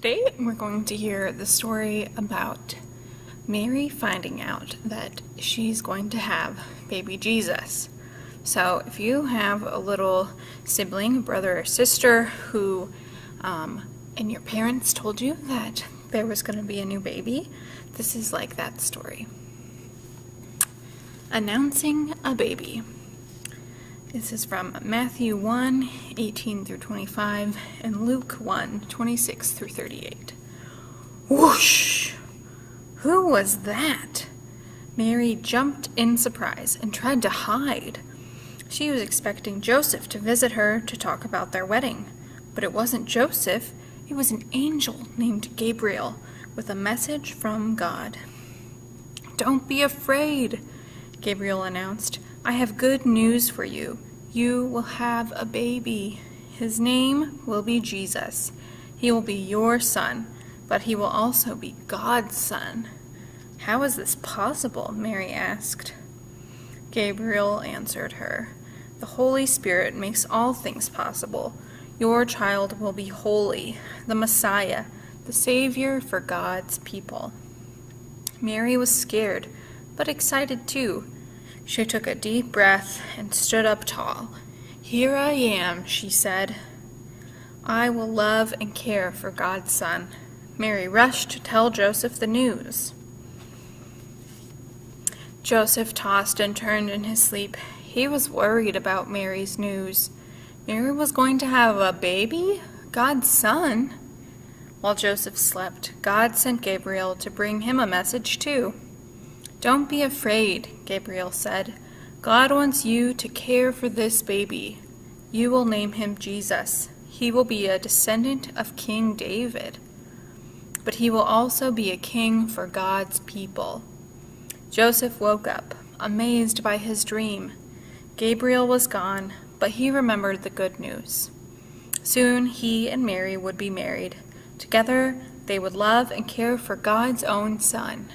Today we're going to hear the story about Mary finding out that she's going to have baby Jesus. So, if you have a little sibling, brother or sister, who, um, and your parents told you that there was going to be a new baby, this is like that story. Announcing a baby. This is from Matthew 1 18 through 25 and Luke 1 26 through 38. Whoosh! Who was that? Mary jumped in surprise and tried to hide. She was expecting Joseph to visit her to talk about their wedding, but it wasn't Joseph, it was an angel named Gabriel with a message from God. Don't be afraid, Gabriel announced. I have good news for you. You will have a baby. His name will be Jesus. He will be your son, but he will also be God's son. How is this possible? Mary asked. Gabriel answered her, The Holy Spirit makes all things possible. Your child will be holy, the Messiah, the Savior for God's people. Mary was scared, but excited too. She took a deep breath and stood up tall. Here I am, she said. I will love and care for God's Son. Mary rushed to tell Joseph the news. Joseph tossed and turned in his sleep. He was worried about Mary's news. Mary was going to have a baby? God's son? While Joseph slept, God sent Gabriel to bring him a message too. Don't be afraid, Gabriel said. God wants you to care for this baby. You will name him Jesus. He will be a descendant of King David. But he will also be a king for God's people. Joseph woke up, amazed by his dream. Gabriel was gone, but he remembered the good news. Soon he and Mary would be married. Together they would love and care for God's own son.